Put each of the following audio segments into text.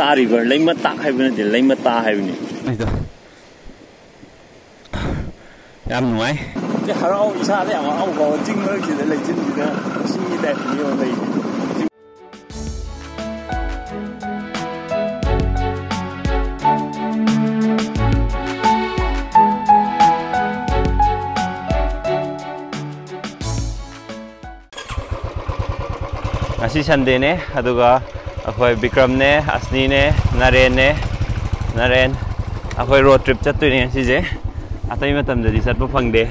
ꯇꯥꯔꯤꯕ ꯂꯩꯃꯇꯥꯛ ꯍꯥꯏꯕ ꯅꯠꯇꯦ ꯂꯩꯃꯇꯥ ꯍꯥꯏꯕꯅꯤ ꯑꯩꯗꯣ ꯌꯥꯝ ꯅꯨꯡꯉꯥꯏ ꯍꯔꯥꯎ ꯏꯁꯥꯗ ꯌꯥꯝ ꯍꯔꯥꯎ ꯐꯥꯎꯕ ꯆꯤꯡ ꯃꯔꯛꯁꯤꯗ ꯂꯩꯆꯤꯟꯁꯤꯗ ꯁꯤꯒꯤ ꯇꯥꯏꯞꯇꯅꯤ ꯂꯩꯔꯤꯁꯦ ꯉꯁꯤ ꯁꯟꯗꯦꯅꯦ ꯑꯗꯨꯒ अखोई विक्रम ने असनी ने नरेन ने नरेन अखोई रोड ट्रिप चतने अतई चप फंगे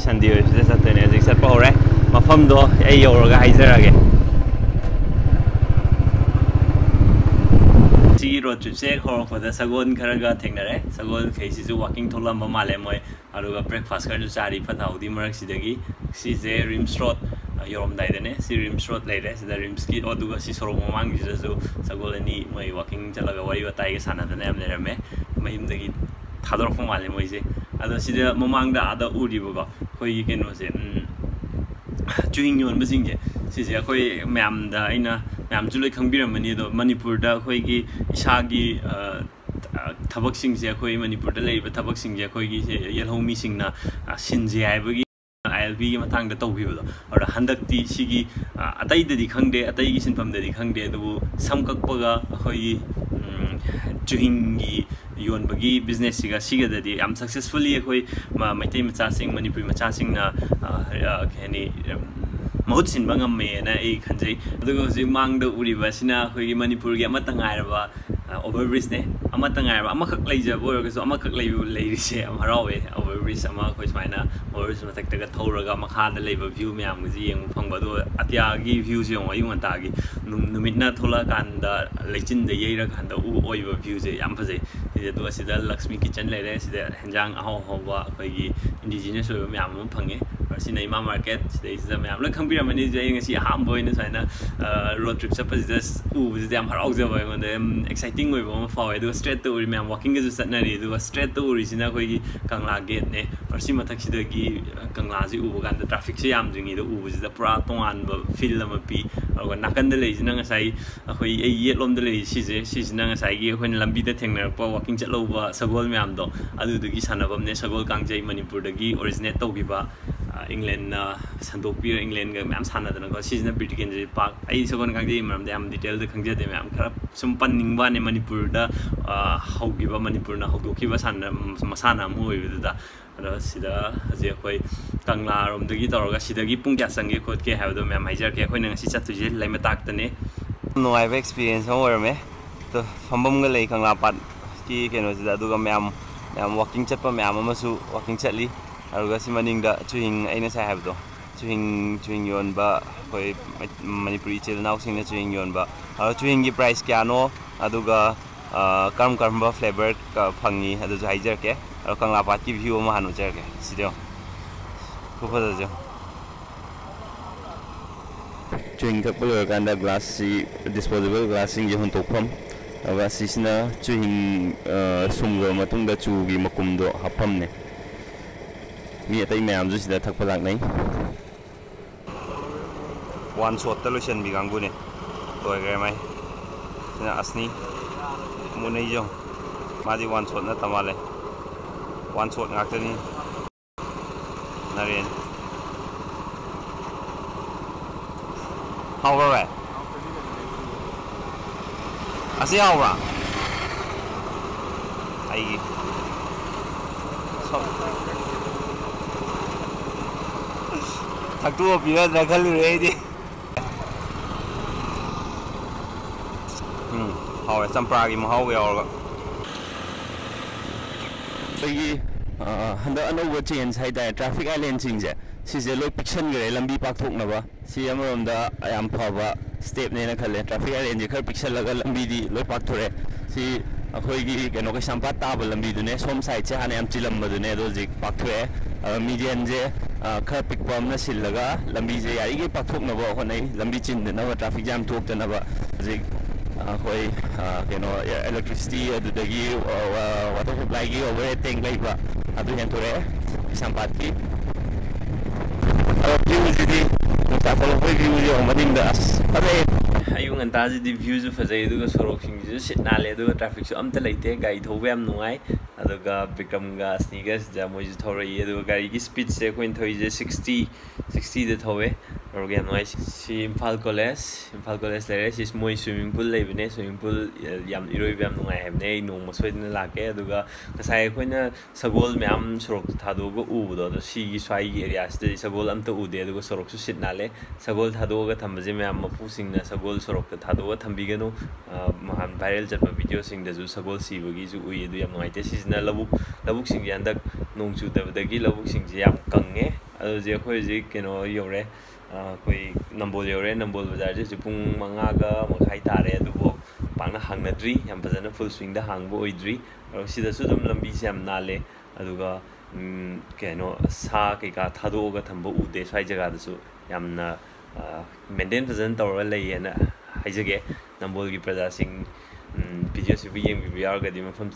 संडे चतने चप हो रहा है मफमदो यौरगा सी रोड ट्रिपसे हौरपद सगोन खरगा थेनरे सगोन खैसी वाकिंग थोलम माले मोय ब्रेकफास्ट खर चारी फताउदी मरक्सीदगी रिम्स रोड ꯐꯠꯇ ꯍꯥꯎꯊꯤ ꯃꯔꯛꯁꯤꯗꯒꯤ ꯁꯤꯁꯦ ꯔꯤꯝꯁ ꯔꯣꯗ ꯌꯧꯔꯝꯗꯥꯏꯗꯅꯦ ꯁꯤ ꯔꯤꯝꯁ ꯔꯣꯗ ꯂꯩꯔꯦ ꯁꯤꯗ ꯔꯤꯝꯁꯀꯤ ꯑꯗꯨꯒ ꯁꯤ ꯁꯣꯔꯣꯛ ꯃꯃꯥꯡꯒꯤꯁꯤꯗꯁꯨ ꯁꯒꯣꯜ ꯑꯅꯤ ꯃꯣꯏ ꯋꯥꯀꯤꯡ ꯆꯠꯂꯒ ꯋꯥꯔꯤ ꯋꯥꯇꯥꯏꯒ ꯁꯥꯟꯅꯗꯅ ꯌꯥꯝ ꯂꯩꯔꯝꯃꯦ ꯃꯌꯨꯝꯗꯒꯤ ꯊꯥꯗꯣꯔꯛꯄ ꯃꯥꯜꯂꯦ ꯃꯣꯏꯁꯦ ꯑꯗꯣ ꯁꯤꯗ ꯃꯃꯥꯡꯗ ꯑꯥꯗ ꯎꯔꯤꯕꯀꯣ ꯑꯩꯈꯣꯏꯒꯤ ꯀꯩꯅꯣꯁꯦ ꯆꯨꯍꯤꯡ ꯌꯣꯟꯕꯁꯤꯡꯁꯦ ꯁꯤꯁꯦ ꯑꯩꯈꯣꯏ ꯃꯌꯥꯝꯗ ꯑꯩꯅ ꯃꯌꯥꯝꯁꯨ ꯂꯣꯏ ꯈꯪꯕꯤꯔꯝꯃꯅꯤ ꯑꯗꯣ ꯃꯅꯤꯄꯨꯔꯗ ꯑꯩꯈꯣꯏꯒꯤ ꯏꯁꯥꯒꯤ ꯊꯕꯛꯁꯤꯡꯁꯦ ꯑꯩꯈꯣꯏ ꯃꯅꯤꯄꯨꯔꯗ ꯂꯩꯔꯤꯕ ꯊꯕꯛꯁꯤꯡꯁꯦ ꯑꯩꯈꯣꯏꯒꯤ ꯌꯦꯜꯍꯧꯃꯤꯁꯤꯡꯅ ꯁꯤꯟꯖꯦ ꯍꯥꯏꯕꯒꯤ ꯑꯥꯏ ꯑꯦꯜ ꯕꯤꯒꯤ ꯃꯇꯥꯡꯗ ꯇꯧꯈꯤꯕꯗꯣ ꯑꯗꯨꯗ ꯍꯟꯗꯛꯇꯤ ꯁꯤꯒꯤ ꯑꯇꯩꯗꯗꯤ ꯈꯪꯗꯦ ꯑꯇꯩꯒꯤ ꯁꯤꯟꯐꯝꯗꯗꯤ ꯈꯪꯗꯦ ꯑꯗꯨꯕꯨ ꯁꯝ ꯀꯛꯄꯒ ꯑꯩꯈꯣꯏꯒꯤ ꯆꯨꯍꯤꯡꯒꯤ ꯌꯣꯟꯕꯒꯤ ꯕꯤꯖꯤꯅꯦꯁꯁꯤꯒ ꯁꯤꯒꯗꯗꯤ ꯌꯥꯝ ꯁꯛꯁꯦꯁꯐꯨꯜꯂꯤ ꯑꯩꯈꯣꯏ ꯃꯩꯇꯩ ꯃꯆꯥꯁꯤꯡ ꯃꯅꯤꯄꯨꯔꯤ ꯃꯆꯥꯁꯤꯡꯅ ꯀꯩ ꯍꯥꯏꯅꯤ ꯃꯍꯨꯠ ꯁꯤꯟꯕ ꯉꯝꯃꯦꯅ ꯑꯩ ꯈꯟꯖꯩ ꯑꯗꯨꯒ ꯍꯧꯖꯤꯛ ꯃꯥꯡꯗ ꯎꯔꯤꯕ ꯑꯁꯤꯅ ꯑꯩꯈꯣꯏꯒꯤ ꯃꯅꯤꯄꯨꯔꯒꯤ ꯑꯃꯠꯇ ꯉꯥꯏꯔꯕ ꯑꯣꯚꯔ ꯕ꯭ꯔꯤꯖꯅꯦ ꯑꯃꯠꯇ ꯉꯥꯏꯔꯕ ꯑꯃꯈꯛ ꯂꯩꯖꯕ ꯑꯣꯏꯔꯒꯁꯨ ꯑꯃꯈꯛ ꯂꯩꯔꯤꯁꯦ ꯌꯥꯝ ꯍꯔꯥꯎꯋꯦ ब्रिज अमा कोई सुमाइना मोरस मथक तक थौरगा मखादा लेब व्यू म्याम गजी यंग फंग बदो अत्यागी व्यूज यंग अयु अंतागी नुमितना थोला कांदा लेचिन दे येरा कांदा उ ओइब व्यूज याम फजे इजे दो सिदा लक्ष्मी किचन लेरे सिदा हंजांग आहो होवा कोई इंडिजिनस ओइब म्याम फंगे ꯁꯤꯅ ꯏꯃꯥ ꯃꯥꯔꯀꯦꯠ ꯁꯤꯗꯩꯁꯤꯗ ꯃꯌꯥꯝꯅ ꯈꯪꯕꯤꯔꯝꯃꯅꯤ ꯁꯤꯗ ꯑꯩ ꯉꯁꯤ ꯑꯍꯥꯟꯕ ꯑꯣꯏꯅ ꯁꯨꯃꯥꯏꯅ ꯔꯣꯗ ꯇ꯭ꯔꯤꯞ ꯆꯠꯄꯁꯤꯗ ꯎꯕꯁꯤꯗ ꯌꯥꯝ ꯍꯔꯥꯎꯖꯕ ꯑꯩꯉꯣꯟꯗ ꯌꯥꯝ ꯑꯦꯛꯁꯥꯏꯇꯤꯡ ꯑꯣꯏꯕ ꯑꯃ ꯐꯥꯎꯋꯦ ꯑꯗꯨꯒ ꯁ꯭ꯇ꯭ꯔꯦꯠꯇ ꯎꯔꯤ ꯃꯌꯥꯝ ꯋꯥꯀꯤꯡꯒꯁꯨ ꯆꯠꯅꯔꯤ ꯑꯗꯨꯒ ꯁ꯭ꯇ꯭ꯔꯦꯠꯇ ꯎꯔꯤꯁꯤꯅ ꯑꯩꯈꯣꯏꯒꯤ ꯀꯪꯂꯥ ꯒꯦꯠꯅꯦ ꯃꯁꯤ ꯃꯊꯛꯁꯤꯗꯒꯤ ꯀꯪꯂꯥꯁꯤ ꯎꯕ ꯀꯥꯟꯗ ꯇ꯭ꯔꯥꯐꯤꯛꯁꯦ ꯌꯥꯝꯗ꯭ꯔꯤꯉꯩꯗ ꯎꯕꯁꯤꯗ ꯄꯨꯔꯥ ꯇꯣꯉꯥꯟꯕ ꯐꯤꯜ ꯑꯃ ꯄꯤ ꯑꯗꯨꯒ ꯅꯥꯀꯟꯗ ꯂꯩꯔꯤꯁꯤꯅ ꯉꯁꯥꯏ ꯑꯩꯈꯣꯏ ꯑꯩ ꯌꯦꯠꯂꯣꯝꯗ ꯂꯩꯔꯤ ꯁꯤꯁꯦ ꯁꯤꯁꯤꯅ ꯉꯁꯥꯏꯒꯤ ꯑꯩꯈꯣꯏꯅ ꯂꯝꯕꯤꯗ ꯊꯦꯡꯅꯔꯛꯄ ꯋꯥꯀꯤꯡ ꯆꯠꯍꯧꯕ ꯁꯒꯣꯜ ꯃꯌꯥꯝꯗꯣ ꯑꯗꯨꯗꯨꯒꯤ ꯁꯥꯟꯅꯐꯝꯅꯦ ꯁꯒꯣꯜ ꯀꯥꯡꯖꯩ ꯃꯅꯤꯄꯨꯔꯗꯒꯤ ꯑꯣꯔꯤꯖꯤꯅꯦꯠ ꯇꯧꯈꯤꯕ इंग्लैंड संदोपी इंग्लैंड मैम सानदनको सिजना ब्रिटिकेन्द्र पाक अई सगोन कांजे मरम दे हम डिटेल दे खंजे मैम खरा सुम पन्निंगबा ने मणिपुर दा हौगिबा मणिपुर ना हौदोखिबा सान मसाना मु होइबदा र सिदा हजे अखोइ कंगला रोम दगी तौरगा सिदगी पुंग क्या संगे खोद के हाबदो मैम हाइजर के अखोइ नंगसी चतुजे लाइमे ताकतने नोआइब एक्सपीरियंस हो रमे तो फंबम गले कंगला पाट की केनोजिदा दुगा मैम मैम वॉकिंग चप मैम अमसु वॉकिंग चली अगर सिमनिंग दा चुहिंग ऐने साय हैब दो चुहिंग चुहिंग योन बा कोई मणिपुरी चेल नाउ चुहिंग की प्राइस क्यानो नो अदुगा फ्लेवर फंगी अदु जो हाइजर के और की व्यू मा हानु के सिदो खूब फजा जो चुहिंग थक ग्लास सी डिस्पोजेबल ग्लास सिंग ये हुन तोफम चुहिंग सुंग मतुंग दा चुगी मकुम दो mi atai mayam ju sida này. lak nai one shot ta bị bi gangu ne toy ga mai sina asni. Munai jo madi one shot na tamale one shot ngak tani naren how are asi how are ai ꯊꯛꯇꯣꯛꯑ ꯄꯤꯔꯗ꯭ꯔꯥ ꯈꯜꯂꯨꯔꯦ ꯑꯩꯗꯤ ꯎꯝ ꯍꯥꯎꯋꯦ ꯆꯝꯄ꯭ꯔꯥꯒꯤ ꯃꯍꯥꯎꯒ ꯌꯥꯎꯔꯒ ꯑꯩꯈꯣꯏꯒꯤ ꯍꯟꯗꯛ ꯑꯅꯧꯕ ꯆꯦꯟꯖ ꯍꯥꯏꯇꯥꯔꯦ ꯇ꯭ꯔꯥꯐꯤꯛ ꯑꯥꯏꯂꯦꯟꯁꯤꯡꯁꯦ ꯁꯤꯁꯦ ꯂꯣꯏ ꯄꯤꯛꯁꯟꯈ꯭ꯔꯦ ꯂꯝꯕꯤ ꯄꯥꯛꯊꯣꯛꯅꯕ ꯁꯤ ꯑꯃꯔꯣꯝꯗ ꯌꯥꯝ ꯐꯕ ꯁ꯭ꯇꯦꯞꯅꯦꯅ ꯈꯜꯂꯦ ꯇ꯭ꯔꯥꯐꯤꯛ ꯑꯥꯏꯂꯦꯟꯁꯦ ꯈꯔ ꯄꯤꯛꯁꯜꯂꯒ ꯂꯝꯕꯤꯗꯤ ꯂꯣꯏ ꯄꯥꯛꯊꯣꯔꯛꯑꯦ ꯁꯤ ꯑꯩꯈꯣꯏꯒꯤ ꯀꯩꯅꯣ ꯀꯩꯁꯥꯝꯄꯥꯠ ꯇꯥꯕ ꯂꯝꯕꯤꯗꯨꯅꯦ ꯁꯣꯝ ꯁꯥꯏꯠꯁꯦ ꯍꯥꯟꯅ ꯌꯥꯝ ꯆꯤꯜꯂꯝꯕꯗꯨꯅꯦ ꯑꯗꯣ ꯍꯧꯖꯤꯛ ꯄꯥꯛꯊꯣꯛꯑꯦ ꯃꯤꯗꯤꯌꯟꯁꯦ khá big bom nó xin laga lambi cái yari ge nó vào na ba hone lambi chín na ba traffic jam thok ta na ba je hoi cái know electricity adu da gi cái supply gi over thing lai ba adu hen thore sampati aro view ji di ta ko cái view ji hom ding da as ade ayu ngan ta ji di view ju phajai du cái sorok sing ji sit na le du traffic su am ta lai cái gai thobe am nuai अदुगा बिक्रमगा sneakers जा मोइज थोरई अदुगा गाड़ी की speed से कोइन थोइजे 60 60 दे ꯌꯥꯝ ꯅꯨꯡꯉꯥꯏ ꯁꯤ ꯏꯝꯐꯥꯜ ꯀꯣꯂꯦꯖ ꯏꯝꯐꯥꯜ ꯀꯣꯂꯦꯖ ꯂꯩꯔꯦ ꯁꯤ ꯃꯣꯏ ꯁ꯭ꯋꯤꯃꯤꯡ ꯄꯨꯜ ꯂꯩꯕꯅꯦ ꯁ꯭ꯋꯤꯃꯤꯡ ꯄꯨꯜ ꯌꯥꯝ ꯏꯔꯣꯏꯕ ꯌꯥꯝ ꯅꯨꯡꯉꯥꯏ ꯍꯥꯏꯕꯅꯦ ꯑꯩ ꯅꯣꯡꯃ ꯁꯣꯏꯗꯅ ꯂꯥꯛꯀꯦ ꯑꯗꯨꯒ ꯉꯁꯥꯏ ꯑꯩꯈꯣꯏꯅ ꯁꯒꯣꯜ ꯃꯌꯥꯝ ꯁꯣꯔꯣꯛꯇ ꯊꯥꯗꯣꯛꯑꯒ ꯎꯕꯗꯣ ꯑꯗꯣ ꯁꯤꯒꯤ ꯁ꯭ꯋꯥꯏꯒꯤ ꯑꯦꯔꯤꯌꯥꯁꯤꯗꯗꯤ ꯁꯒꯣꯜ ꯑꯝꯇ ꯎꯗꯦ ꯑꯗꯨꯒ ꯁꯣꯔꯣꯛꯁꯨ ꯁꯤꯠ ꯅꯥꯜꯂꯦ ꯁꯒꯣꯜ ꯊꯥꯗꯣꯛꯑꯒ ꯊꯝꯕꯁꯦ ꯃꯌꯥꯝ ꯃꯄꯨꯁꯤꯡꯅ ꯁꯒꯣꯜ ꯁꯣꯔꯣꯛꯇ ꯊꯥꯗꯣꯛꯑꯒ ꯊꯝꯕꯤꯒꯅꯨ ꯅꯍꯥꯟ ꯚꯥꯏꯔꯦꯜ ꯆꯠꯄ ꯚꯤꯗꯤꯑꯣꯁꯤꯡꯗꯁꯨ ꯁꯒꯣꯜ ꯁꯤꯕꯒꯤꯁꯨ ꯎꯏ ꯑꯗꯨ ꯌꯥꯝ ꯅꯨꯡꯉꯥꯏꯇꯦ ꯁꯤꯁꯤꯅ ꯂꯧꯕꯨꯛ ꯂꯧꯕꯨꯛꯁꯤꯡꯁꯦ ꯍꯟꯗꯛ ꯅꯣꯡ ꯆꯨꯗꯕꯗꯒꯤ ꯂꯧꯕꯨꯛꯁꯤꯡꯁꯦ ꯌꯥꯝ ꯀꯪꯉꯦ ꯑꯗꯨ ꯍꯧꯖꯤꯛ ꯑꯩꯈꯣꯏ ꯍꯧꯖꯤꯛ ꯀꯩꯅꯣ ꯌꯧꯔꯦ ꯑꯩꯈꯣꯏ ꯅꯝꯕꯣꯜ ꯌꯧꯔꯦ ꯅꯝꯕꯣꯜ ꯕꯖꯥꯔꯁꯦ ꯍꯧꯖꯤꯛ ꯄꯨꯡ ꯃꯉꯥꯒ ꯃꯈꯥꯏ ꯇꯥꯔꯦ ꯑꯗꯨꯕꯨ ꯄꯥꯛꯅ ꯍꯥꯡꯅꯗ꯭ꯔꯤ ꯌꯥꯝ ꯐꯖꯅ ꯐꯨꯜ ꯁ꯭ꯋꯤꯡꯗ ꯍꯥꯡꯕ ꯑꯣꯏꯗ꯭ꯔꯤ ꯁꯤꯗꯁꯨ ꯑꯗꯨꯝ ꯂꯝꯕꯤꯁꯦ ꯌꯥꯝ ꯅꯥꯜꯂꯦ ꯑꯗꯨꯒ ꯀꯩꯅꯣ ꯁꯥ ꯀꯩꯀꯥ ꯊꯥꯗꯣꯛꯑꯒ ꯊꯝꯕ ꯎꯗꯦ ꯁ꯭ꯋꯥꯏ ꯖꯒꯥꯗꯁꯨ ꯌꯥꯝꯅ ꯃꯦꯟꯇꯦꯟ ꯐꯖꯅ ꯇꯧꯔꯒ ꯂꯩꯌꯦꯅ ꯍꯥꯏꯖꯒꯦ ꯅꯝꯕꯣꯜꯒꯤ ꯄ꯭ꯔꯖꯥꯁꯤꯡ ꯚꯤꯗꯤꯑꯣꯁꯤꯕꯨ ꯌꯦꯡꯕꯤꯕ ꯌꯥꯎꯔꯒꯗꯤ ꯃꯐꯝ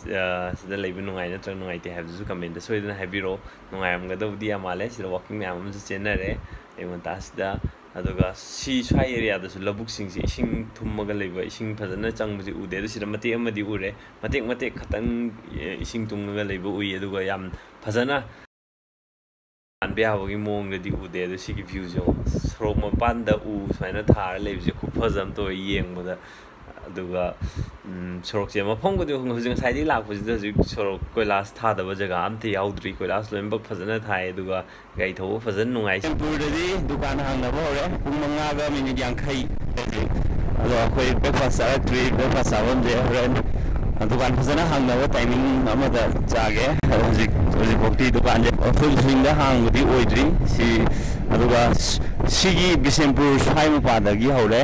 ꯁꯤꯗ ꯂꯩꯕ ꯅꯨꯡꯉꯥꯏ ꯅꯠꯇ꯭ꯔꯒ ꯅꯨꯡꯉꯥꯏꯇꯦ ꯍꯥꯏꯕꯗꯨꯁꯨ ꯀꯃꯦꯟꯇ ꯁꯣꯏꯗꯅ ꯍꯥꯏꯕꯤꯔꯛꯑꯣ ꯅꯨꯡꯉꯥꯏꯔꯝꯒꯗꯕꯗꯤ ꯌꯥꯝ ꯃꯥꯜꯂꯦ ꯁꯤꯗ ꯋꯥꯀꯤꯡ ꯃꯌꯥꯝ ꯑꯃꯁꯨ ꯆꯦꯟꯅꯔꯦ ꯑꯌꯨꯛ ꯉꯟꯇꯥꯁꯤꯗ ꯑꯗꯨꯒ ꯁꯤ ꯁ꯭ꯋꯥꯏ ꯑꯦꯔꯤꯌꯥꯗꯁꯨ ꯂꯧꯕꯨꯛꯁꯤꯡꯁꯦ ꯏꯁꯤꯡ ꯊꯨꯝꯃꯒ ꯂꯩꯕ ꯏꯁꯤꯡ ꯐꯖꯅ ꯆꯪꯕꯁꯤ ꯎꯗꯦ ꯑꯗꯨ ꯁꯤꯗ ꯃꯇꯦꯛ ꯑꯃꯗꯤ ꯎꯔꯦ ꯃꯇꯦꯛ ꯃꯇꯦꯛ ꯈꯛꯇꯪ ꯏꯁꯤꯡ ꯇꯨꯡꯉꯒ ꯂꯩꯕ ꯎꯏ ꯑꯗꯨꯒ ꯌꯥꯝ ꯐꯖꯅ ꯄꯥꯟꯕ ꯌꯥꯕꯒꯤ ꯃꯑꯣꯡꯗꯗꯤ ꯎꯗꯦ ꯑꯗꯨ ꯁꯤꯒꯤ ꯚ꯭ꯌꯨꯁꯦ ꯁꯣꯔꯣꯛ ꯃꯄꯥꯟꯗ ꯎ ꯁꯨꯃꯥꯏꯅ ꯊꯥꯔ ꯂꯩꯕꯁꯦ ꯈꯨꯐꯖ ꯑꯃ ꯇꯧꯋꯦ ꯌꯦꯡꯕꯗ ꯑꯗꯨꯒ ꯁꯣꯔꯣꯛꯁꯦ ꯃꯐꯝ ꯈꯨꯗꯤꯡꯃꯛ ꯍꯧꯖꯤꯛ ꯉꯁꯥꯏꯗꯒꯤ ꯂꯥꯛꯄꯁꯤꯗ ꯍꯧꯖꯤꯛ ꯁꯣꯔꯣꯛ ꯀꯣꯏꯂꯥꯁ ꯊꯥꯗꯕ ꯖꯒꯥ ꯑꯝꯇ ꯌꯥꯎꯗ꯭ꯔꯤ ꯀꯣꯏꯂꯥꯁ ꯂꯣꯏꯅꯃꯛ ꯐꯖꯅ ꯊꯥꯏ ꯑꯗꯨꯒ ꯒꯥꯔꯤ ꯊꯧꯕ ꯐꯖꯅ ꯅꯨꯡꯉꯥꯏ ꯃꯅꯤꯄꯨꯔꯗꯗꯤ ꯗꯨꯀꯥꯟ ꯍꯥꯡꯅꯕ ꯍꯧꯔꯦ ꯄꯨꯡ ꯃꯉꯥꯒ ꯃꯤꯅꯤꯠ ꯌꯥꯡꯈꯩ ꯑꯗꯣ ꯑꯩꯈꯣ ꯕ꯭ꯔꯦꯛꯐꯥꯁ ꯆꯥꯔꯛꯇ꯭ꯔꯤ ꯕ꯭ꯔꯦꯛꯐꯥꯁ ꯆꯥꯐꯝꯁꯦ ꯍꯣꯔꯦꯟ दुकान फजना हांगना टाइमिंग चागे हजिफी दुकान फुल स्विंग हांगद्री बिशनपुर स्वाई मपादी हौर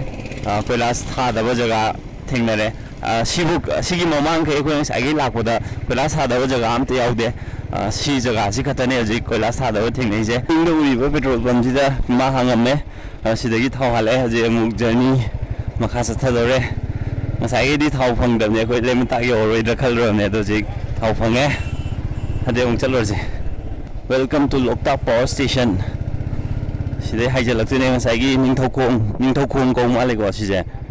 कैलाश थादब जगह ꯁ꯭ꯋꯥꯏ ꯃꯄꯥꯗꯒꯤ ꯍꯧꯔꯦ ꯀꯣꯏꯂꯥꯁ ꯊꯥꯗꯕ ꯖꯒꯥ ꯊꯦꯡꯅꯔꯦ ꯁꯤꯕꯨ ꯁꯤꯒꯤ ꯃꯃꯥꯡꯈꯩ ꯑꯩꯈꯣꯏ ꯉꯁꯥꯏꯒꯤ ꯂꯥꯛꯄꯗ ꯀꯣꯏꯂꯥꯁ ꯊꯥꯗꯕ ꯖꯒꯥ ꯑꯝꯇ ꯌꯥꯎꯗꯦ ꯁꯤ ꯖꯒꯥꯁꯤ ꯈꯛꯇꯅꯦ ꯍꯧꯖꯤꯛ ꯀꯣꯏꯂꯥꯁ ꯊꯥꯗꯕ ꯊꯦꯡꯅꯩꯁꯦ ꯆꯤꯡꯗ ꯎꯔꯤꯕ ꯄꯦꯇ꯭ꯔꯣꯜ ꯄꯝꯁꯤꯗ ꯃꯥ ꯍꯥꯡꯉꯝꯃꯦ ꯁꯤꯗꯒꯤ ꯊꯥꯎ ꯍꯥꯜꯂꯛꯑꯦ ꯍꯧꯖꯤꯛ ꯑꯃꯨꯛ ꯖꯔꯅꯤ ꯃꯈꯥ ꯆꯠꯊꯗꯧꯔꯦ ꯉꯁꯥꯏꯒꯤꯗꯤ ꯊꯥꯎ ꯐꯪꯗꯕꯅꯦ ꯑꯩꯈꯣꯏ ꯂꯩꯃꯇꯥꯛ ꯌꯧꯔꯔꯣꯏꯗ꯭ꯔꯥ ꯈꯜꯂꯨꯔꯕꯅꯦ ꯑꯗꯣ ꯍꯧꯖꯤꯛ ꯊꯥꯎ ꯐꯪꯉꯦ ꯑꯗꯩ ꯑꯃꯨꯛ ꯆꯠꯂꯨꯔꯁꯦ welcome to Loktak power station ꯁꯤꯗꯩ ꯍꯥꯏꯖꯤꯜꯂꯛꯇꯣꯏꯅꯦ ꯉꯁꯥꯏꯒꯤ ꯅꯤꯡꯊꯧꯈꯣꯡ ꯅꯤꯡꯊꯧꯈꯣꯡ ꯀꯧ ꯃꯥꯜꯂꯦꯀꯣ ꯁꯤꯁꯦ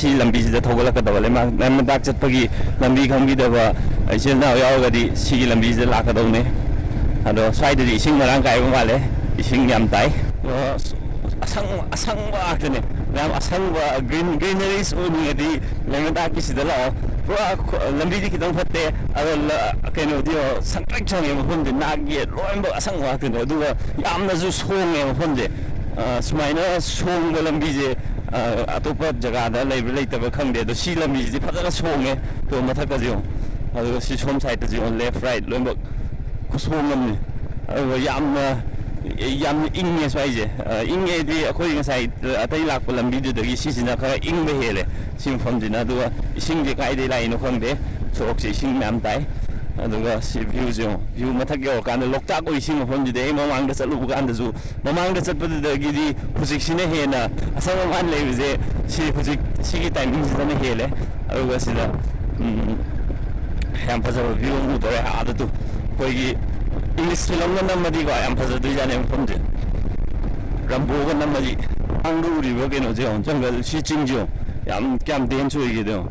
ꯁꯤ ꯂꯝꯕꯤꯁꯤꯗ ꯊꯧꯒꯠꯂꯛꯀꯗꯕ ꯂꯩꯃꯥꯛ ꯂꯩꯃꯇꯥꯛ ꯆꯠꯄꯒꯤ ꯂꯝꯕꯤ ꯈꯪꯕꯤꯗꯕ ꯏꯆꯤꯜ ꯏꯅꯥꯎ ꯌꯥꯎꯔꯒꯗꯤ ꯁꯤꯒꯤ ꯂꯝꯕꯤꯁꯤꯗ ꯂꯥꯛꯀꯗꯧꯅꯦ ꯑꯗꯣ ꯁ꯭ꯋꯥꯏꯗꯗꯤ ꯏꯁꯤꯡ ꯃꯔꯥꯡ ꯀꯥꯏꯕ ꯃꯥꯜꯂꯦ ꯏꯁꯤꯡ ꯌꯥꯝ ꯇꯥꯏ ꯑꯁꯪꯕ ꯑꯁꯪꯕ ꯉꯥꯛꯇꯅꯦ ꯃꯌꯥꯝ ꯑꯁꯪꯕ ꯒ꯭ꯔꯤꯟ ꯒ꯭ꯔꯤꯅꯔꯤꯁ ꯑꯣꯏꯅꯤꯡꯉꯗꯤ ꯂꯩꯃꯇꯥꯛꯀꯤ ꯁꯤꯗ ꯂꯥꯛꯑꯣ ꯄꯨꯔꯥ ꯂꯝꯕꯤꯗꯤ ꯈꯤꯇꯪ ꯐꯠꯇꯦ ꯑꯗꯣ ꯀꯩꯅꯣꯗꯤ ꯁꯪꯇ꯭ꯔꯤꯛ ꯁꯪꯉꯦ ꯃꯐꯝꯁꯦ ꯅꯥꯛ ꯌꯦꯠ ꯂꯣꯏꯅꯃꯛ ꯑꯁꯪꯕ ꯉꯥꯛꯇꯅꯦ ꯑꯗꯨꯒ ꯌꯥꯝꯅꯁꯨ ꯁꯣꯡꯉꯦ ꯃꯐꯝꯁꯦ ꯁꯨꯃꯥꯏꯅ ꯁꯣꯡꯕ ꯂꯝꯕꯤꯁꯦ atop jaga da lei lei ta khang de do si lam ji pha da so nge to ma tha ka jo ado si som side ta jo left right lo ba ku so ngam ni ado yam yam ing ne sai je ing e di ko ing sai atai lak pa lam bi de gi si sin na ka ing be hele sim phom din ado sing je kai de lai no khang de chok si sing nam tai ꯑꯗꯨꯒ ꯁꯤ ꯚ꯭ꯌꯨꯁꯦ ꯌꯦꯡꯉꯣ ꯚ꯭ꯌꯨ ꯃꯊꯛ ꯌꯧꯔꯀꯥꯟꯗ ꯂꯣꯛꯇꯥꯛ ꯑꯣꯏ ꯁꯤ ꯃꯐꯝꯁꯤꯗ ꯑꯩ ꯃꯃꯥꯡꯗ ꯆꯠꯂꯨꯕ ꯀꯥꯟꯗꯁꯨ ꯃꯃꯥꯡꯗ ꯆꯠꯄꯗꯨꯗꯒꯤꯗꯤ ꯍꯧꯖꯤꯛꯁꯤꯅ ꯍꯦꯟꯅ ꯑꯁꯪ ꯑꯃꯥꯟ ꯂꯩꯕꯁꯦ ꯁꯤ ꯍꯧꯖꯤꯛ ꯁꯤꯒꯤ ꯇꯥꯏꯃꯤꯡꯁꯤꯗꯅ ꯍꯦꯜꯂꯦ ꯑꯗꯨꯒ ꯁꯤꯗ ꯌꯥꯝ ꯐꯖꯕ ꯚ꯭ꯌꯨ ꯑꯃ ꯎꯗꯧꯔꯦ ꯑꯥꯗꯗꯨ ꯑꯩꯈꯣꯏꯒꯤ ꯏꯪꯂꯤꯁ ꯐꯤꯂꯝꯒ ꯅꯝꯃꯗꯤꯀꯣ ꯌꯥꯝ ꯐꯖꯗꯣꯏꯖꯥꯠꯅꯦ ꯃꯐꯝꯁꯦ ꯔꯝꯕꯣꯒ ꯅꯝꯃꯗꯤ ꯃꯥꯡꯗ ꯎꯔꯤꯕ ꯀꯩꯅꯣꯁꯦ ꯌꯦꯡꯉꯣ ꯖꯪꯒꯜ ꯁꯤ ꯆꯤꯡꯁꯦ ꯌꯦꯡꯉꯣ ꯌꯥꯝ ꯀꯌꯥꯝ ꯗꯦꯟꯁ ꯑꯣꯏꯒꯦꯗꯣ ꯌꯦꯡꯉꯣ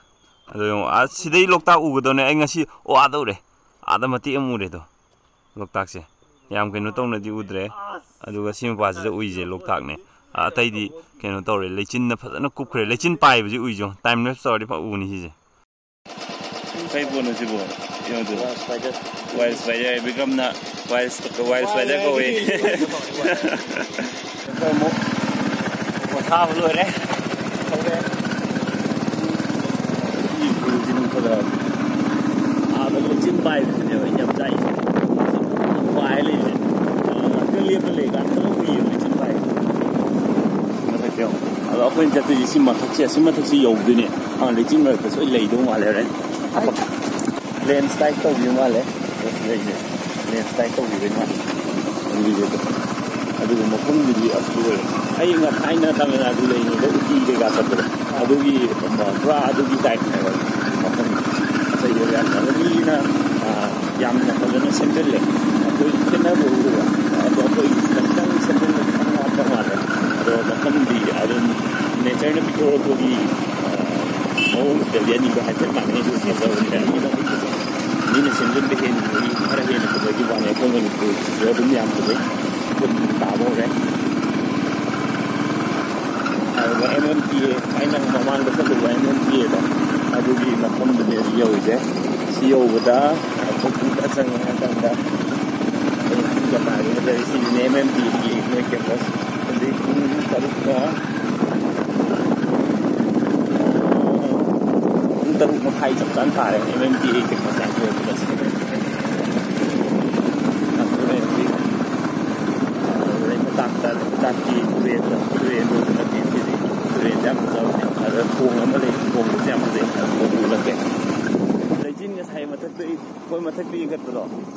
ꯑꯗꯣ ꯌꯦꯡꯉꯣ ꯑꯥ ꯁꯤꯗꯩ ꯂꯣꯛꯇꯥꯛ ꯎꯒꯗꯧꯅꯦ ꯑꯩ ꯉꯁꯤ ꯑꯣ ꯑꯥꯗ ꯎꯔꯦ ꯑꯥꯗ ꯃꯇꯦꯛ ꯑꯃ ꯎꯔꯦꯗꯣ ꯂꯣꯛꯇꯥꯛꯁꯦ ꯌꯥꯝ ꯀꯩꯅꯣ ꯇꯧꯅꯗꯤ ꯎꯗ꯭ꯔꯦ ꯑꯗꯨꯒ ꯁꯤ ꯃꯄꯥꯁꯤꯗ ꯎꯏꯁꯦ ꯂꯣꯛꯇꯥꯛꯅꯦ ꯑꯇꯩꯗꯤ ꯀꯩꯅꯣ ꯇꯧꯔꯦ ꯂꯩꯆꯤꯟꯅ ꯐꯖꯅ ꯀꯨꯞꯈ꯭ꯔꯦ ꯂꯩꯆꯤꯟ ꯄꯥꯏꯕꯁꯤ ꯎꯏꯖꯣ ꯇꯥꯏꯝ ꯂꯦꯞꯁ ꯇꯧꯔꯗꯤ ꯐ ꯎꯅꯤ ꯁꯤꯁꯦ ꯀꯩ ꯄꯣꯠꯅꯣ ꯁꯤꯕꯨ ꯀꯩꯅꯣꯗꯨ ꯁ꯭ꯄꯥꯏꯗꯔ ꯋꯥꯏꯜ ꯁ꯭ꯄꯥꯏꯗꯔ ꯕꯤꯀꯝꯅ ꯋꯥꯏꯜ ꯋꯥꯏꯜ ꯁ꯭ꯄꯥꯏꯗꯔ ꯀꯧꯏ ꯑꯃꯨꯛ ꯄꯣꯊꯥꯕ ꯂꯣꯏꯔꯦ kula a da lo chin bai de de nyam dai bai le de ka le ba le ga to ku yi le chin bai na ta kyo a lo ta chi sim ma ta chi yo de ne a le chin bai ka so le do ma le ren a pa len stai to yu ma le le de len stai to yu ma ni de adu mo kun ni a su le ai nga ai na ta na du le ni de ti de ga sa de adu gi ma pra adu gi dai ꯂꯩꯔꯤꯉꯩꯗ ꯎꯇꯤ ꯀꯩꯀꯥ ꯆꯠꯄꯗꯣ ꯑꯗꯨꯒꯤ ꯄꯨꯔꯥ ꯑꯗꯨꯒꯤ ꯇꯥꯏꯞꯅꯦꯕ ꯃꯐꯝ ꯐꯖꯩꯌꯦ ꯌꯥꯝꯅ ꯑꯗꯣ ꯃꯤꯅ ꯌꯥꯝꯅ ꯐꯖꯅ ꯁꯦꯝꯖꯤꯜꯂꯦ ꯑꯩꯈꯣꯏ ꯈꯦꯠꯅꯕ ꯎꯕ ꯑꯗꯣ ꯑꯩꯈꯣꯏ ꯈꯤꯇꯪ ꯁꯦꯝꯖꯤꯟꯕ ꯈꯤꯇꯪ ꯋꯥꯠꯄ ꯃꯥꯜꯂꯦ ꯑꯗꯣ ꯃꯐꯝꯗꯤ ꯑꯗꯨꯝ ꯅꯦꯆꯔꯅ ꯄꯤꯊꯣꯔꯛꯄꯒꯤ ꯃꯑꯣꯡꯁꯤꯗꯗꯤ ꯑꯅꯤꯗꯣ ꯍꯥꯏꯐꯦꯠ ꯃꯥꯟꯅꯩ ꯑꯗꯨ ꯐꯖꯕꯅꯤꯅ ꯑꯅꯤꯃꯛ ꯐꯖꯩ ꯃꯤꯅ ꯁꯦꯝꯖꯤꯟꯕ ꯍꯦꯟꯕꯒꯤ ꯈꯔ ꯍꯦꯟꯅ ꯐꯖꯈꯤ ꯋꯥꯅꯤ ꯑꯩꯈꯣꯏ ꯃꯅꯤꯄꯨꯔꯁꯤꯁꯨ ꯑꯗꯨꯝ ꯌꯥꯝ ꯐꯖꯩ ꯈꯨꯟ ꯇꯥꯕ ꯍꯧꯔꯦ ꯑꯗꯨꯒ ꯑꯦꯝ ꯑꯦꯝ ꯄꯤ ꯑꯦ ꯑꯩꯅ ꯃꯃꯥꯡꯗ ꯆꯠꯂꯨꯕ ꯑꯦꯝ ꯑꯦꯝ ꯄꯤ ꯑꯦꯗꯣ ꯑꯗꯨꯒꯤ ꯃꯐꯝꯗꯨꯅꯦ ꯍꯧꯖꯤꯛ ꯌꯧꯔꯤꯁꯦ ꯁꯤ ꯌꯧꯕꯗ ꯆꯠꯄꯨꯗ ꯆꯪꯉꯦ ꯍꯥꯏꯀꯥꯟꯗ ꯇꯥꯔꯦ ꯁꯤꯁꯤꯅꯦ ꯑꯦꯝ ꯑꯦꯝ ꯄꯤꯒꯤ ꯃꯣꯏ ꯀꯦꯝꯄꯁ ꯍꯧꯖꯤꯛ ꯄꯨꯡ ꯇꯔꯨꯛꯀ ꯄꯨꯡ ꯇꯔꯨꯛ ꯃꯈꯥꯏ ꯆꯞ ꯆꯥꯅ ꯇꯥꯔꯦ ꯑꯦꯝ ꯑꯦꯝ ꯄꯤ ꯀꯦꯝꯄꯁ ꯌꯧꯕꯗ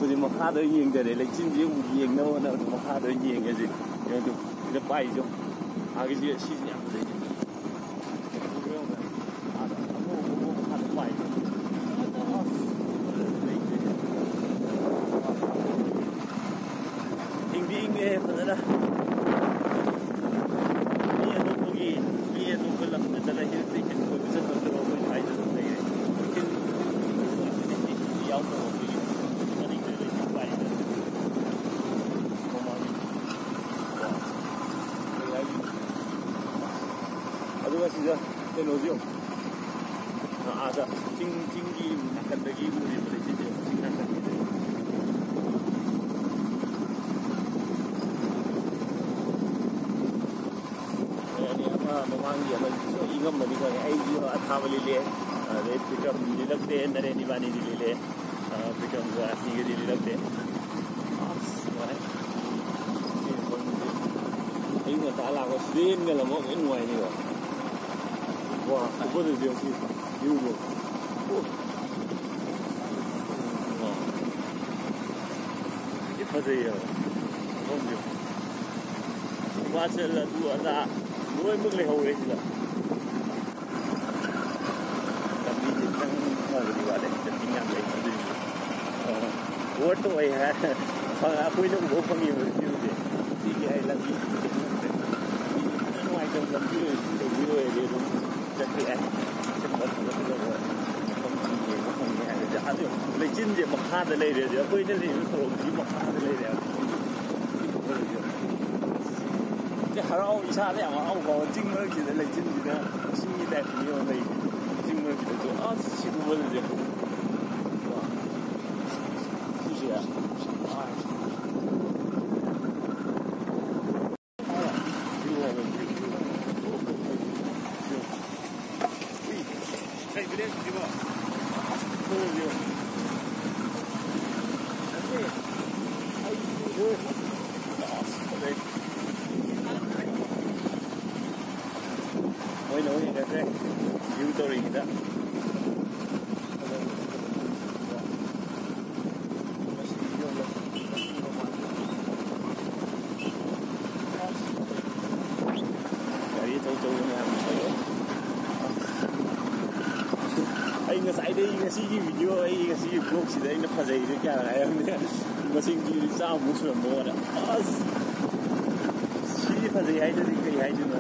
这里面还有一个人呢紧急物资也没我了这个还有一个人就后就给他摆一下那个就是新娘子 ama mamaangi ama so ingam mani ka ai ji athava lile re pikam lilakte nare nivani lile pikam ga asni ga lilakte as mane ai nga ta la với sin ga la đấy ngai ngoài đi wa wa ko de qua mức đấy là tapi tentang mau juga ada tentang yang lain tadi buat tu ya fang aku itu buat fang ngoài trong lắm chứ từ cái đi chắc thì anh chắc rồi. Không gì, không nghe được à chứ lấy chín gì mà khá được lấy được chứ quên cái gì, nó không chỉ mà khá được lấy được 你还要一下两个，我把我进门给的那经济的，新一代朋友那一，进门去的就二十七度温的，是吧？谢谢。哎。哎，给我个，给我个，个，Ja. kasih video ini kasih vlog ik ini apa sih ini kan ya masih di sama musuh mau ada as sih apa sih ini ini ini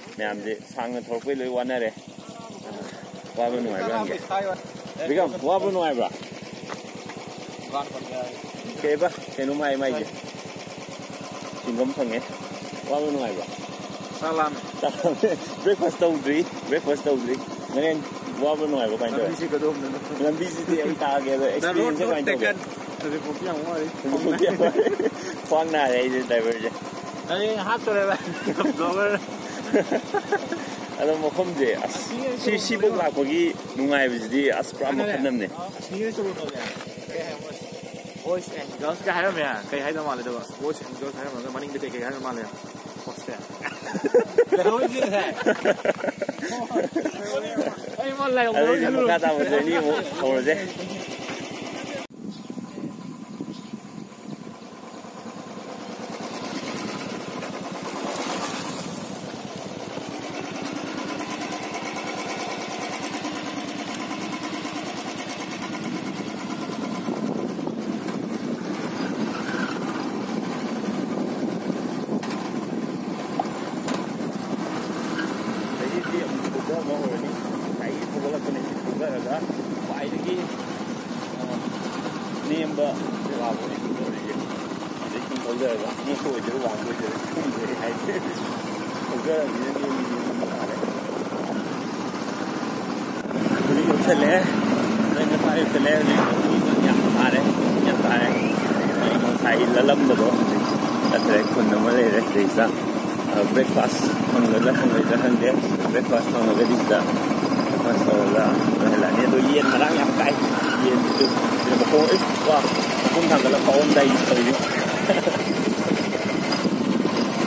ꯃꯌꯥꯝꯁꯦ ꯁꯥꯡꯅ ꯊꯧꯔꯛꯄꯩ ꯂꯣꯏ ꯋꯥꯅꯔꯦ ꯋꯥꯕ ꯅꯨꯡꯉꯥꯏꯕ꯭ꯔꯥ ꯍꯪꯒꯦ ꯕꯤꯀꯝ ꯋꯥꯕ ꯅꯨꯡꯉꯥꯏꯕ꯭ꯔꯥ ꯀꯩꯕ ꯀꯩꯅꯣꯝ ꯍꯥꯏ ꯃꯥꯏꯁꯦ ꯆꯤꯡꯒꯝ ꯐꯪꯉꯦ ꯋꯥꯕ ꯅꯨꯡꯉꯥꯏꯕ꯭ꯔꯥ Salam. ꯕ꯭ꯔꯦꯛꯐꯥꯁ ꯇꯧꯗ꯭ꯔꯤ ꯕ꯭ꯔꯦꯛꯐꯥꯁ ꯇꯧꯗ꯭ꯔꯤ ꯉꯔꯦꯟ ꯋꯥꯕ ꯅꯨꯡꯉꯥꯏꯕ ꯀꯃꯥꯏꯅ ꯇꯧꯋꯦ Isi kedua mana? ꯂꯝꯕꯤꯁꯤꯗꯤ ꯑꯩ ꯇꯥꯒꯦ ꯑꯗꯣ ꯑꯦꯛꯁꯄꯤꯔꯤꯌꯦꯟꯁꯁꯦ ꯀꯃꯥꯏꯅ ꯇꯧꯒꯦ Dari kopi yang mau ni. ꯈ꯭ꯋꯥꯡ ꯅꯥꯔꯦ ꯑꯩꯁꯦ ꯗ꯭ꯔꯥꯏꯚꯔꯁꯦ Dari hat tu leh. ada makomje as si si bom la kogi nungai bijdi as pra makom namne voice and girls ka hai me kai hai da male da voice and girls hai me maning de kai hai male poste ai mallai あれ、じゃあ、もう、片方でに、もう、俺で。tele đây nó phải tele này nhận ta đấy nhận ta đấy nó thay là lâm đó là tele con nó mới đấy thì ra breakfast không người là không người là hàng đấy breakfast không người đi ra con người là đây là nên tôi yên mà đang nhập cái yên được được một cô ít qua không thằng là có đây rồi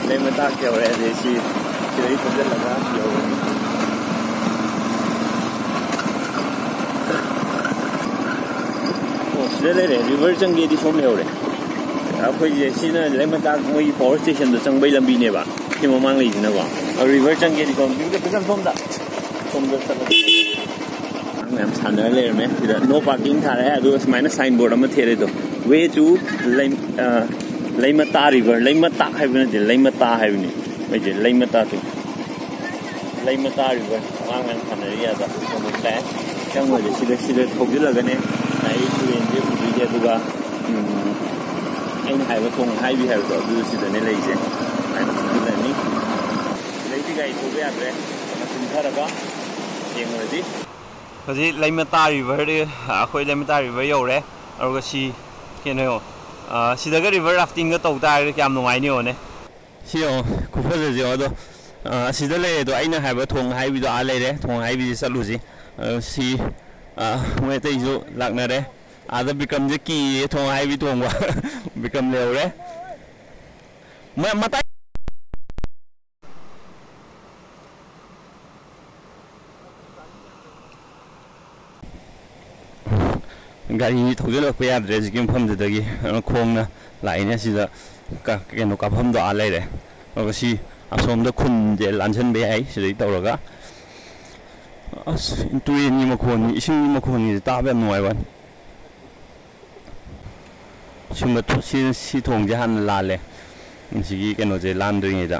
nên người ta kiểu này thì chỉ chỉ đấy cũng rất là nhiều ꯁꯤꯗ ꯂꯩꯔꯦ ꯔꯤꯚꯔ ꯆꯪꯒꯦꯗꯤ ꯁꯣꯝ ꯌꯧꯔꯦ ꯑꯩꯈꯣꯏꯁꯦ ꯁꯤꯅ ꯂꯩꯃꯇꯥꯛ ꯃꯣꯏꯒꯤ ꯄꯥꯋꯔ ꯁ꯭ꯇꯦꯁꯟꯗ ꯆꯪꯕꯩ ꯂꯝꯕꯤꯅꯦꯕ ꯁꯤ ꯃꯃꯥꯡ ꯂꯩꯁꯤꯅꯀꯣ ꯔꯤꯚꯔ ꯆꯪꯒꯦꯗꯤ ꯁꯣꯝ ꯐꯤꯖꯝ ꯁꯣꯝꯗ ꯁꯣꯝꯗ ꯆꯠꯂꯒ ꯑꯉꯥꯡ ꯃꯌꯥꯝ ꯁꯥꯟꯅꯔ ꯂꯩꯔꯝꯃꯦ ꯁꯤꯗ ꯅꯣ ꯄꯥꯔꯀꯤꯡ ꯊꯥꯔꯦ ꯑꯗꯨꯒ ꯁꯨꯃꯥꯏꯅ ꯁꯥꯏꯟ ꯕꯣꯔꯗ ꯑꯃ ꯊꯦꯠꯂꯦꯗꯣ ꯋꯦ ꯇꯨ ꯂꯩꯃꯇꯥ ꯔꯤꯚꯔ ꯂꯩꯃꯇꯥꯛ ꯍꯥꯏꯕ ꯅꯠꯇꯦ ꯂꯩꯃꯇꯥ ꯍꯥꯏꯕꯅꯤ ꯃꯣꯏꯁꯦ ꯂꯩꯃꯇꯥ ꯇꯨ ꯂꯩꯃꯇꯥ ꯔꯤꯚꯔ ꯑꯉꯥꯡ ꯃꯌꯥꯝ ꯁꯥꯟꯅꯔꯤ ꯌꯥꯗ ꯑꯃꯨꯛ ꯂꯥꯛꯑꯦ ꯆꯪꯉꯣꯏꯁꯦ ꯁꯤꯗ ꯁꯤꯗ ꯊꯧꯖꯤꯜꯂꯒꯅꯦ ꯑꯩ ꯇꯨꯔꯦꯟꯁꯦ ꯎꯗꯣꯏꯁꯦ ꯑꯗꯨꯒ ꯎꯝ, ꯑꯩꯅ ꯍꯥꯏꯕ ꯊꯣꯡ ꯍꯥꯏꯕꯤ ꯍꯥꯏꯕꯗꯣ ꯑꯗꯨ ꯁꯤꯗꯅꯦ ꯂꯩꯁꯦ ꯁꯨꯃꯥꯏꯅ ꯊꯧꯖꯤꯜꯂꯅꯤ ꯁꯤꯗꯩꯗꯤ ꯒꯥꯔꯤ ꯊꯧꯕ ꯌꯥꯗ꯭ꯔꯦ ꯀꯨꯝꯊꯔꯒ ꯌꯦꯡꯉꯨꯔꯗꯤ ꯍꯧꯖꯤꯛ ꯂꯩꯃꯇꯥ ꯔꯤꯚꯔ ꯑꯩꯈꯣꯏ ꯂꯩꯃꯇꯥ ꯔꯤꯚꯔ ꯌꯧꯔꯦ ꯑꯗꯨꯒ ꯁꯤ ꯀꯩꯅꯣ ꯑꯥ, ꯁꯤꯗꯒ ꯔꯤꯚꯔ ꯔꯥꯐꯇꯤꯡꯒ ꯇꯧ ꯇꯥꯔꯒꯗꯤ ꯀꯌꯥꯝ ꯅꯨꯡꯉꯥꯏꯅꯤ ꯌꯦꯡꯉꯣꯅꯦ ꯁꯤ ꯌꯦꯡꯉꯣ ꯈꯨꯐꯖꯁꯦ ꯌꯦꯡꯉꯣ ꯑꯗꯣ ꯑꯥ, ꯑꯁꯤꯗ ꯂꯩꯔꯦ ꯑꯗꯣ ꯑꯩꯅ ꯍꯥꯏꯕ ꯊꯣꯡ ꯍꯥꯏꯕꯤꯗꯣ ꯑꯥ ꯂꯩꯔꯦ ꯊꯣꯡ ꯍꯥꯏꯕꯤꯁꯦ ꯆꯠꯂꯨꯁꯤ ꯑꯗꯣ ꯁꯤ ꯑꯥ, ꯃꯣꯏ ꯑꯇꯩꯁꯨ ꯂꯥꯛꯅꯔꯦ आधा विक्रम जे की थों हाई भी थोंगा विक्रम ले रे मैं मता गाड़ी थोजेल पे यादरे जी के फम जदगी खोंग ना लाइन से दा का के नो का फम दो आ ले रे और सी असोम द खुन जे लांसन बे आई से तौरगा अस इंटुई नि मखोनी इसिंग मखोनी ताबे नोय वन ꯁꯨꯝꯕ ꯊꯣ- ꯁꯤ ꯁꯤ ꯊꯣꯡꯁꯦ ꯍꯥꯟꯅ ꯂꯥꯜꯂꯦ ꯁꯤꯒꯤ ꯀꯩꯅꯣꯁꯦ ꯂꯥꯟꯗ꯭ꯔꯤꯉꯩꯗ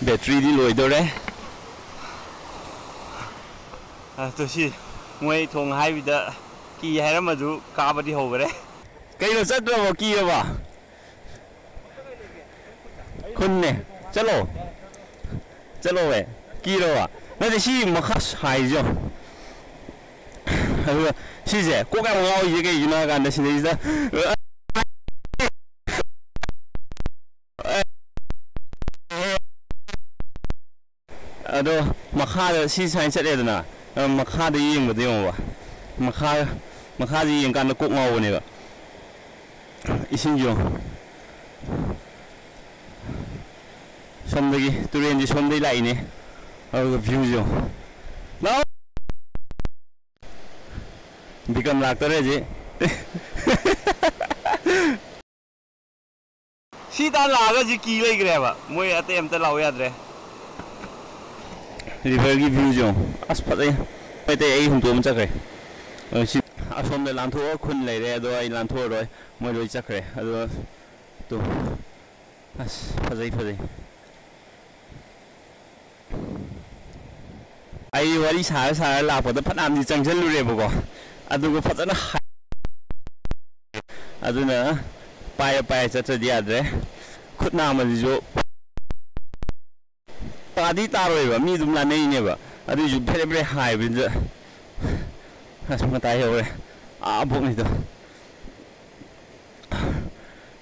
ꯕꯦꯇ꯭ꯔꯤꯗꯤ ꯂꯣꯏꯗꯣꯔꯦ ꯑꯗꯣ ꯁꯤ ꯃꯣꯏ ꯊꯣꯡ ꯍꯥꯏꯕꯤꯗ ꯀꯤ ꯍꯥꯏꯔꯝꯃꯁꯨ ꯀꯥꯕꯗꯤ ꯍꯧꯈꯔꯦ ꯀꯩꯅꯣ ꯆꯠꯇ꯭ꯔꯕꯣ ꯀꯤꯔꯕ ꯈꯨꯟꯅꯦ ꯆꯠꯂꯣ ꯆꯠꯂꯣꯋꯦ ꯀꯤꯔꯕ ꯅꯠꯇꯦ ꯁꯤ ꯃꯈꯥ ꯍꯥꯏꯁꯤꯌꯣ ꯑꯗꯨꯒ ꯁꯤꯁꯦ ꯀꯣꯛ ꯌꯥꯝ ꯉꯥꯎꯔꯤꯁꯦ ꯀꯩꯒꯤꯅꯣ ꯍꯥꯏ ꯀꯥꯟꯗ ꯁꯤꯗꯩꯁꯤꯗ ꯑꯗꯣ ꯃꯈꯥꯗ ꯁꯤ ꯁꯨꯃꯥꯏꯅ ꯆꯠꯂꯦꯗꯅ ꯑ, ꯃꯈꯥꯗ ꯌꯦꯡꯕꯗ ꯌꯦꯡꯉꯣꯕ ꯃꯈꯥ ꯃꯈꯥꯗ ꯌꯦꯡꯀꯥꯟꯗ ꯀꯣꯛ ꯉꯥꯎꯕꯅꯦꯕ ꯏꯁꯤꯡꯁꯨ ꯁꯣꯝꯗꯒꯤ ꯇꯨꯔꯦꯟꯁꯤ ꯁꯣꯝꯗꯒꯤ ꯂꯥꯛꯏꯅꯦ ꯑꯗꯨꯒ ꯚ꯭ꯌꯨꯁꯨ ꯂꯥꯛꯑꯣ ꯕꯤꯀꯝ ꯂꯥꯛꯇꯣꯔꯦ ꯍꯧꯖꯤꯛ ꯁꯤ ꯇꯥꯟ ꯂꯥꯛꯑꯒ ꯁꯤ ꯀꯤ ꯂꯩꯈ꯭ꯔꯦꯕ ꯃꯣꯏ ꯑꯇꯩ ꯑꯝꯇ ꯂꯥꯛꯑꯣ ꯌꯥꯗ꯭ꯔꯦ ꯔꯤꯚꯔꯒꯤ ꯚ꯭ꯌꯨꯁꯦ ꯑꯁ ꯐꯖꯩ ꯃꯩꯇꯩ ꯑꯩ ꯍꯨꯟꯇꯣꯛꯑꯃ ꯆꯠꯈ꯭ꯔꯦ ꯑꯗꯣ ꯁꯤ ꯑꯁꯣꯝꯗ ꯂꯥꯟꯊꯣꯛꯑꯒ ꯈꯨꯟ ꯂꯩꯔꯦ ꯑꯗꯣ ꯑꯩ ꯂꯥꯟꯊꯣꯛꯑꯔꯣꯏ ꯃꯣꯏ ꯂꯣꯏ ꯆꯠꯈ꯭ꯔꯦ ꯑꯗꯣ ꯇꯨ ꯑꯁ ꯐꯖꯩ ꯐꯖꯩ ꯑꯩ ꯋꯥꯔꯤ ꯁꯥꯔ ꯁꯥꯔ ꯂꯥꯛꯄꯗ ꯐꯅꯌꯥꯝꯗꯤ ꯆꯪꯁꯤꯜꯂꯨꯔꯦꯕꯀꯣ ꯑꯗꯨꯒ ꯐꯖꯅ ꯍꯥꯏ- ꯑꯗꯨꯅ ꯄꯥꯏꯔ ꯄꯥꯏꯔ ꯆꯠꯇ꯭ꯔꯗꯤ ꯌꯥꯗ꯭ꯔꯦ ꯈꯨꯠ ꯅꯥꯝꯃꯁꯤꯁꯨ ꯇꯥꯗꯤ ꯇꯥꯔꯣꯏꯕ ꯃꯤ ꯑꯗꯨꯝ ꯂꯥꯟꯅꯩꯅꯦꯕ ꯑꯗꯨꯏꯁꯨ ꯐꯦꯔꯦ ꯐꯦꯔꯦ ꯍꯥꯏꯕꯗꯨꯗ ꯑꯁ ꯃꯇꯥꯏ ꯌꯧꯔꯦ ꯑꯥ ꯄꯣꯛꯅꯤꯗꯣ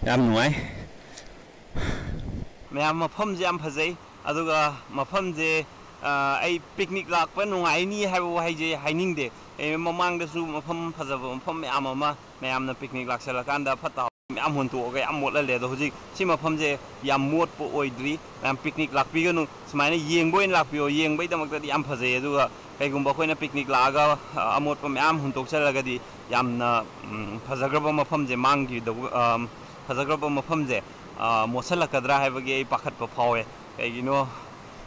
ꯌꯥꯝ ꯅꯨꯡꯉꯥꯏ ꯃꯌꯥꯝ ꯃꯐꯝꯁꯦ ꯌꯥꯝ ꯐꯖꯩ ꯑꯗꯨꯒ ꯃꯐꯝꯁꯦ ai picnic lạc vẫn nung ai ni hay vô hay gì hay nín để em mang được su mà phong phát ra phong phong em mà mẹ em nó picnic lạc sẽ là can đã phát tàu em hồn tụ cái em một là lẻ rồi chứ chỉ mà phong gì em một bộ ôi đi em picnic lạc bây giờ nung mà này yên bôi lạc bây giờ yeng bây giờ mặc cái em phát ra rồi cái cũng bao nhiêu picnic lạc à em một mẹ em hồn tụ sẽ là cái gì em nó phát ra cái mà phong gì mang gì đâu phát ra cái mà phong gì một sẽ là cái ra hay vậy cái pakhat pa phao ấy cái gì nó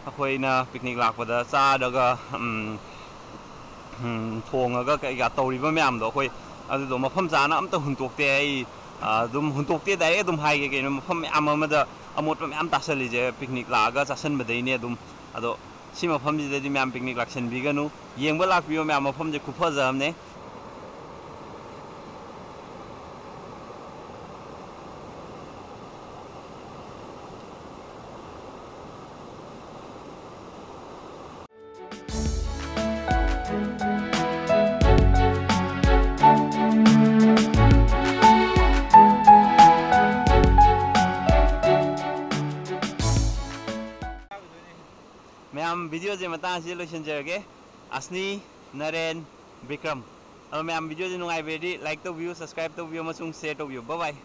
ꯑꯩꯈꯣꯏꯅ ꯄꯤꯛꯅꯤꯛ ꯂꯥꯛꯄꯗ ꯆꯥꯔꯒ ꯎꯝ, ꯎꯝ, ꯊꯣꯡꯉꯒ ꯀꯩꯀꯥ ꯇꯧꯔꯤꯕ ꯃꯌꯥꯝꯗꯣ ꯑꯩꯈꯣꯏ ꯑꯗꯨꯗꯣ ꯃꯐꯝ ꯆꯥꯅ ꯑꯝꯇ ꯍꯨꯟꯇꯣꯛꯇꯦ ꯑꯩ ꯑ, ꯑꯗꯨꯝ ꯍꯨꯟꯇꯣꯛꯇꯦ ꯗꯥꯏꯔꯦꯛ ꯑꯗꯨꯝ ꯍꯥꯏꯒꯦ ꯀꯩꯅꯣ ꯃꯐꯝ ꯃꯌꯥꯝ ꯑꯃꯗ ꯑꯃꯣꯠꯄ ꯃꯌꯥꯝ ꯇꯥꯁꯜꯂꯤꯁꯦ ꯄꯤꯛꯅꯤꯛ ꯂꯥꯛꯑꯒ ꯆꯥꯁꯟꯕꯗꯩꯅꯦ ꯑꯗꯨꯝ ꯑꯗꯣ ꯁꯤ ꯃꯐꯝꯁꯤꯗꯗꯤ ꯃꯌꯥꯝ ꯄꯤꯛꯅꯤꯛ ꯂꯥꯛꯁꯟꯕꯤꯒꯅꯨ ꯌꯦꯡꯕ ꯂꯥꯛꯄꯤꯌꯣ ꯃꯌꯥꯝ ꯃꯐꯝꯁꯦ ꯈꯨꯐꯖ ꯑꯃꯅꯦ वीडियो जे मता से लोशन जरगे असनी नरेन विक्रम अब मैम वीडियो जे नुंगाई बेडी लाइक तो व्यू सब्सक्राइब तो व्यू मसुंग शेयर तो व्यू बाय बाय